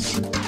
What?